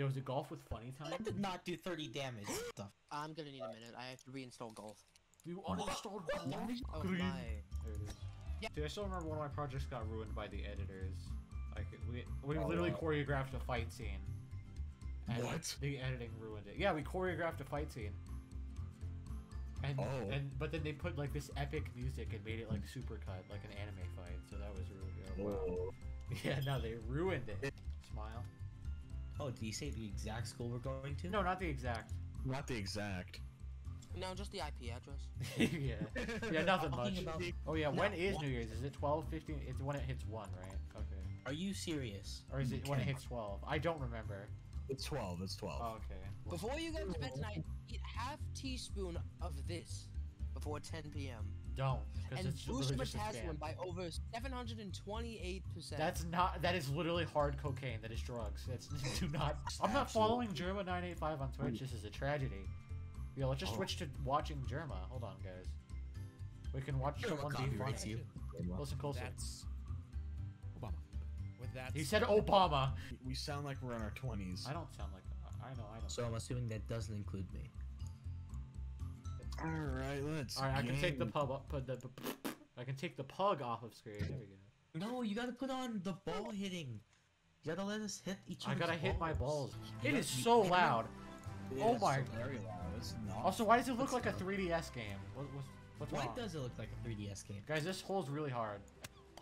Yo, was a golf with funny time? That did not do 30 damage. Stuff. I'm gonna need a minute. I have to reinstall golf. You uninstalled golf? Oh my. There it is. Yeah. Dude, I still remember one of my projects got ruined by the editors. Like we we Oh, literally wow. choreographed a fight scene. And What? The editing ruined it. Yeah, we choreographed a fight scene. And Oh. and but then they put like this epic music and made it like super cut, like an anime fight. So that was really good. Wow. Oh. Yeah, no, they ruined it. Smile. Oh, did you say the exact school we're going to? No, not the exact. Not the exact. No, just the IP address. yeah. Yeah, nothing much. About- Oh yeah, when No, is what- New Year's? Is it 12, 15? It's when it hits 1, right? Okay. Are you serious? Or is it when it hits 12? I don't remember. It's 12. It's 12. Oh, okay. Before you go to bed tonight, eat half teaspoon of this before 10 p.m. Don't. Because and it's boost literally just a potassium by over 728%. That's not. That is literally hard cocaine. That is drugs. That's do not. I'm not following Jerma985 on Twitch. Mm. This is a tragedy. Yo, let's just Oh. switch to watching Jerma. Hold on, guys. We can watch Jerma someone be copyrights funny. you. Listen closer. That's Obama. With that, He said Obama. We sound like we're in our 20s. I don't sound like. I know. I don't. So I'm assuming that doesn't include me. Alright, let's. All right, I can take the game. pub up. Put the. I can take the pug off of screen. There we go. No, you gotta put on the ball hitting. You gotta let us hit each other. I gotta hit my balls. It You is so loud. Yeah, Oh it's my- Very loud. It's not. Also, why does it look like a 3DS game? What, what's what's Why wrong? does it look like a 3DS game? Guys, this hole's really hard.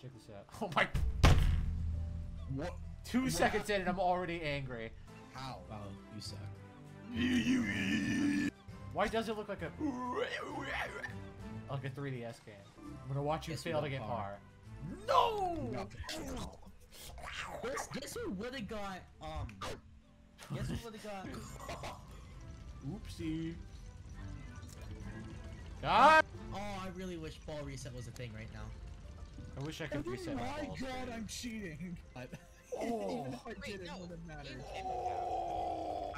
Check this out. Oh my! What? Two seconds in and I'm already angry. How? Wow, you suck. Why does it look like a like a 3DS game? I'm gonna watch you Guess fail to get par? par. No! Guess, guess who would've got, um... Guess who would've got... Oopsie. God! Oh, I really wish ball reset was a thing right now. I wish I could Oh reset my my balls. god, I'm cheating. I, Oh. Even if I Wait, did, it no. wouldn't matter.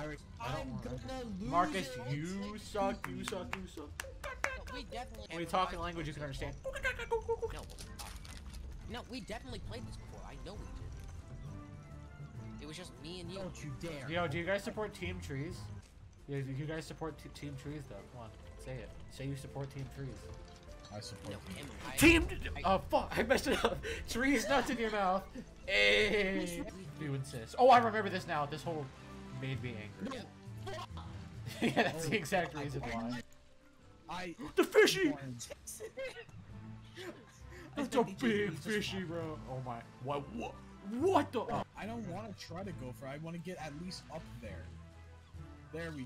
Iris, I don't I'm gonna lose Marcus, it. you suck, you suck, you suck. We definitely. When we talk in language you can understand. No. No, we definitely played this before. I know we did. It was just me and you. Don't you dare. Yo, do you guys support Team Trees? Yeah, do you guys support t Team Trees though? Come on, say it. Say you support Team Trees. I support No, you. him. I, Team. I- Oh fuck! I messed it up. Trees nuts in your mouth. Hey. You insist. Oh, I remember this now. This whole made me angry. yeah, that's the exact reason why. I. The fishy. That's a big fishy, bro. Oh my. What? What? What the? Oh. I don't want to try to go for. it. I want to get at least up there. There we.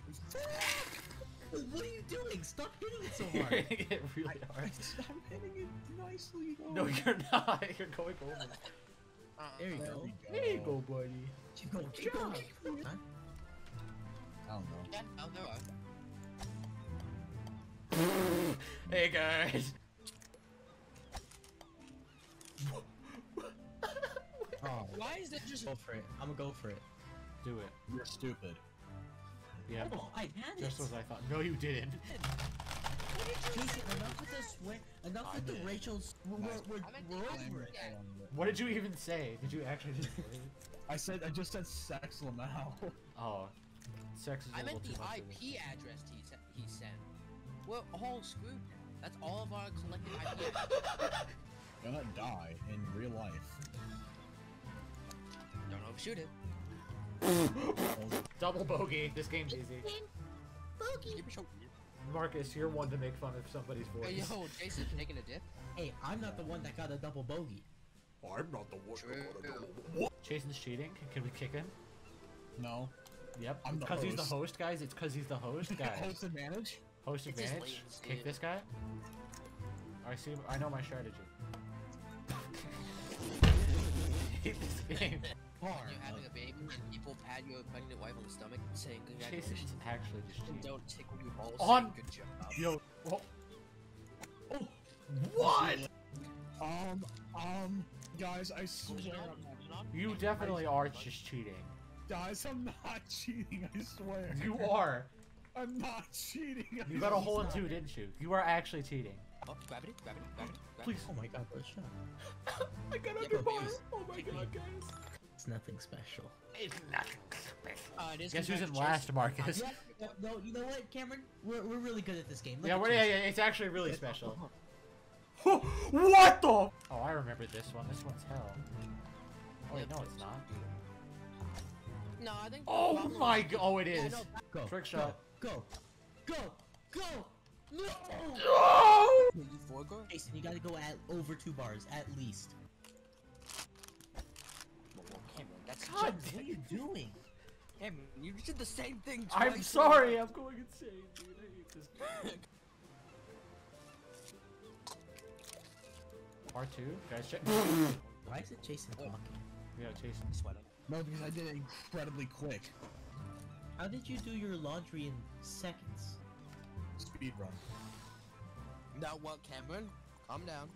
Go What are you doing? Stop hitting it so You're hard. hitting it really I, hard. I'm hitting it nicely. Though. No, you're not. You're going over. uh, There you There go. we go. There you go, buddy. Keep going, keep going, keep going. Huh? I don't know. Yeah, oh, no, uh, hey guys. Oh, Why is it just? go for it. I'm gonna go for it. Do it. You're stupid. Yeah. Oh, I had Just it. as I thought. No, you didn't. Jason, enough with the swear. Enough I with the did. Rachel's. We're, we're, we're, we're over it. Yeah. What did you even say? Did you actually just say it? I said. I just said sex Lamau. Oh. Sex is a I meant too the much. for this. IP address he sent. He sent. We're all screwed. now. That's all of our collective IP. address. Gonna die in real life. Don't overshoot it. Double bogey. This game's easy. Give me show- Marcus, you're one to make fun of somebody's voice. Hey, yo, Jason taking a dip. Hey, I'm not the one that got a double bogey. I'm not the one. True. Jason's cheating. Can we kick him? No. Yep. I'm the Because he's the host. host, guys. It's because he's the host, guys. Host advantage. Host It's advantage. latency. Kick this guy. I see. I know my strategy. hate this game. Far. You're having a baby and people pat your pregnant wife on the stomach saying Jason's congratulations. actually just And cheating. don't tickle your balls On- good job. Yo. Oh. oh. What? Um. Um. Guys, I swear You definitely are just cheating. Guys, I'm not cheating. I swear. You are. I'm not cheating. You got a hole in two, didn't you? You are actually cheating. Oh, gravity, gravity, gravity, gravity. Please. Oh my god, what a shot. I got under bar. Oh my god, guys. It's nothing special. It's nothing special. Uh, it is Guess who's in last, Marcus? Yeah, no, no, you know what, Cameron? We're, we're really good at this game. Look Yeah, we're, yeah, yeah, it's actually really special. what the? Oh, I remember this one. This one's hell. Oh wait, no, it's not. No, I think. Oh my god! Oh, it is. Yeah, is. no, Go. Trick go, shot. Go. Go. Go. No. Oh! you forego? Jason, you gotta go at over two bars at least. Well, well, Cameron, that's God What are you doing? Cameron, you did the same thing. I'm sorry. I'm going insane, dude. I hate this. Part two, guys. Check. Why is it Jason oh. talking? yeah, Jason. Sweating. No, because I did it incredibly quick. How did you do your laundry in seconds? Speed run. Now what, Cameron? Calm down.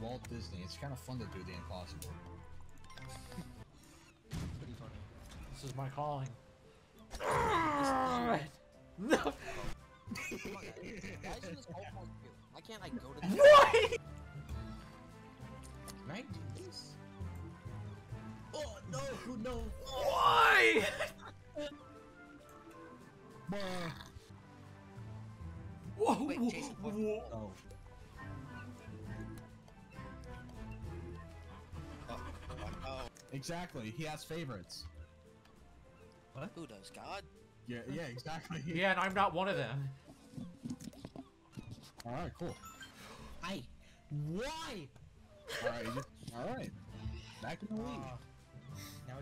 Walt Disney. It's kind of fun to do the impossible. Pretty funny. This is my calling. All right. No. Come on, guys. Guys in this whole point too. Why can't I go to the Why? Oh no! Why? Whoa, Wait, whoa, Jason, what- whoa. Oh. Oh, Exactly. He has favorites. What? Who does? God? Yeah, yeah, exactly. Yeah, and I'm not one of them. All right, cool. I. Why? All right, all right. Back in the lead.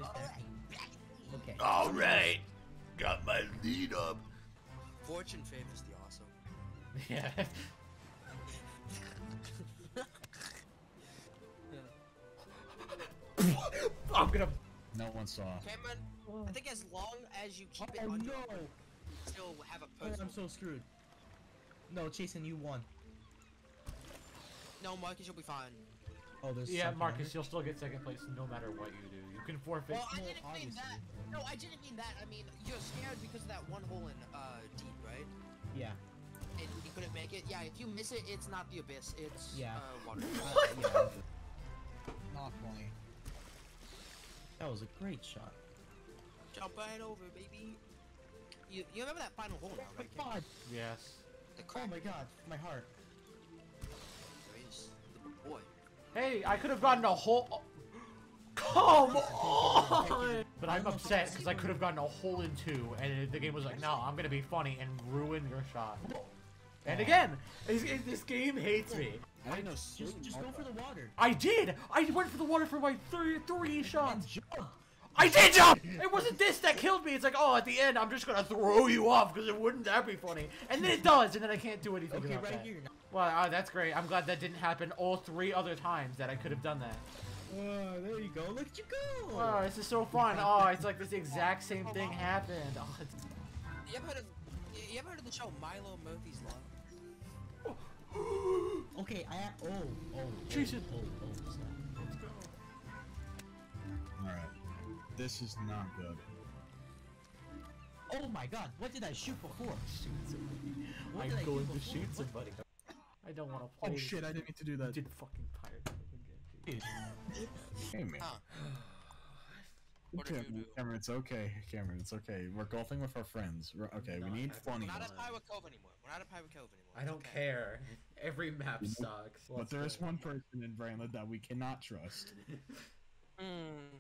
Now he's back. Okay. All right, got my lead up. Fortune favors the awesome. Yeah. I'm gonna. No one saw. Cameron, I think as long as you keep it Oh under, no! still have a Oh. I'm so screwed. No, Jason, you won. No, Marcus, you'll be fine. Oh, there's. Yeah, Marcus, under- you'll still get second place no matter what you do. You can forfeit. Well, I didn't mean obviously. that. No, I didn't mean that. I mean, you're scared because of that one hole in uh, deep, right? Yeah. And you couldn't make it. Yeah, if you miss it, it's not the abyss. It's Yeah. uh, water. Uh, yeah. Not funny. That was a great shot. Jump right over, baby. You, you remember that final hole now, right? Cameron? God. Yes. The Oh my god, my heart. is the boy. Hey, I could have gotten a whole. Come on! But I'm upset because I could have gotten a hole in two, and the game was like, "No, I'm gonna be funny and ruin your shot." And again, this, this game hates me. I didn't know. Just, just go for the water. I did. I went for the water for my three three shots. I did jump. It wasn't this that killed me. It's like, oh, at the end, I'm just gonna throw you off because it wouldn't that be funny? And then it does, and then I can't do anything Okay, about right that. here. Well, uh, that's great. I'm glad that didn't happen all three other times that I could have done that. Uh, there you go. Look at you go. Oh, this is so fun. Oh, it's like this exact same thing happened. Oh, it's... You ever heard of? You ever heard of the show Milo Murphy's Law? Okay, I. Oh, oh. oh, Jason. Oh, oh, snap. Let's go. All right. This is not good. Oh my god, what did I shoot before? Shoot somebody. What I'm did I going to shoot somebody. I don't want to play. Oh shit! I didn't mean to do You that. did the fucking pirate Cove again, dude. Hey man. Huh. What did you Cameron. Cameron, it's okay. Cameron, it's okay. We're golfing with our friends. We're, okay, we need I- funny. We're not ones. at Pirate Cove anymore. We're not at Pirate Cove anymore. I don't okay. care. Every map sucks. But Let's there is one person in Brandon that we cannot trust. Hmm.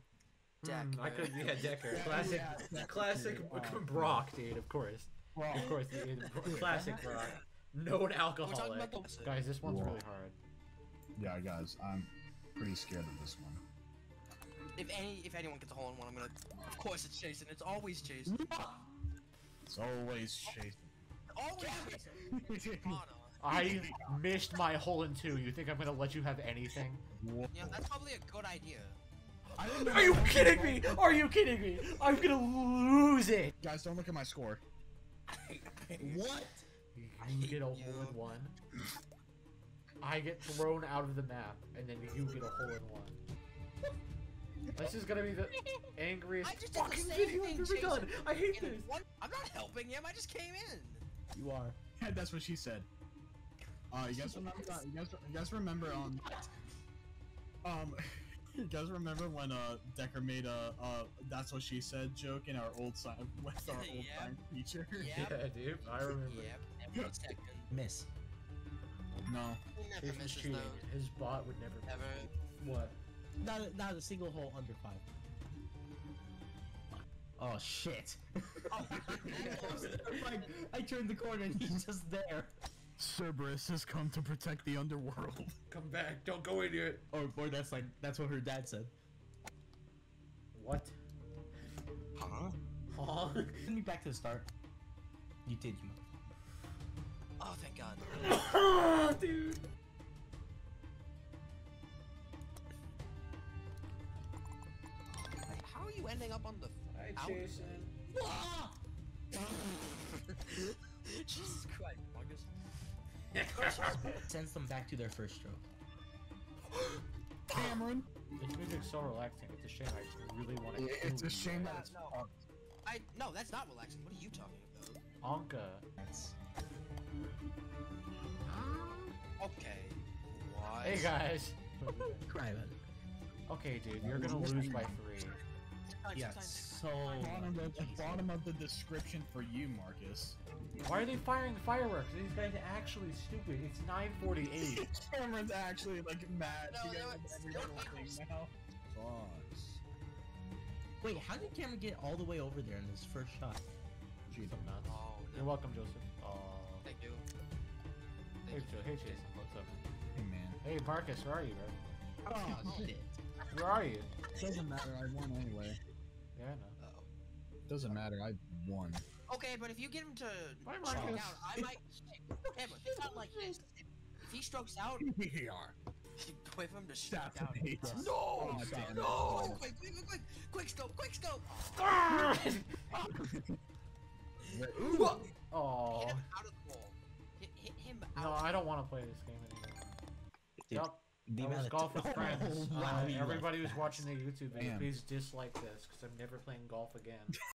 Hmm, I could, yeah, Decker. Classic, yeah, Decker, classic dude. Oh, Brock, dude. Of course, Bro, of course, the, the classic Brock. Known We're alcoholic. Guys, this one's Whoa. really hard. yeah, guys, I'm pretty scared of this one. If any, if anyone gets a hole in one, I'm gonna. Of course, it's Jason. It's always Jason. It's always chasing. Always Jason. Come on, Noah. I missed my hole in two. You think I'm gonna let you have anything? Yeah, that's probably a good idea. I didn't know Are you kidding me? goal. Are you kidding me? I'm gonna lose it. Guys, don't look at my score. What? You get a hole in one. I get thrown out of the map, and then you get a hole in one. This is gonna be the angriest I just did the fucking same video thing, I've ever done. Jason. I hate In this. one- I'm not helping him. I just came in. You are. Yeah, that's what she said. Uh, you guys remember? that- You guys, you guys remember? Um, um, You guys remember when uh Decker made a uh that's what she said joke in our old sign with our old Yeah. science teacher? Yep. Yeah, dude, I remember. Yep. Every second. Miss. No. He never If misses cheating, those. his bot would never. Ever. What? Not a, not a single hole under five. Oh shit! Oh, like, I turned the corner and he's just there. Cerberus has come to protect the underworld. Come back! Don't go in yet. Or, or that's like that's what her dad said. What? Huh? Huh? Send me back to the start. You did, you. Oh, thank God. Ah, dude. How are you ending up on the? Hi, Ow. Jason. Jesus Christ, Marcus. Sends them back to their first stroke. Cameron. This music's so relaxing. It's a shame. I really want to. It's a shame that it's No. I no, that's not relaxing. What are you talking about? Anka. That's Hey guys. cry. Okay, dude, you're gonna lose by three. Six times, Yeah, six times, six so. Bottom of, the bottom of the description for you, Marcus. Why are they firing the fireworks? These guys are actually stupid. It's 9:48. Cameron's actually like mad No, no, it's- every no, little it's- now. Fucks. Wait, how did Cameron get all the way over there in his first shot? Jeez, I'm nuts. Oh, You're welcome, Joseph. Oh. Thank you. Hey, Thank Jo- hey, Jason. What's up? Hey man. Hey, Marcus, where are you, bro? Oh shit! Where are you? Doesn't matter. I won anyway. Yeah, I know. Uh-oh. Doesn't matter. I won. Okay, but if you get him to Bye, stroke Marcus. out, I might. Hey, but it's not like this. If he strokes out, we are. wait for him to stroke out. Stephanie. No! Oh, damn it. No! Quick, quick, quick, quick! Quick scope! Quick scope! oh. Hit him out of the wall. Hit, him out. No, I don't want to play this game anymore. Dude, Yup. The I was golf with friends. Oh, Uh, wow, you everybody who's watching the YouTube video, please dislike this because I'm never playing golf again.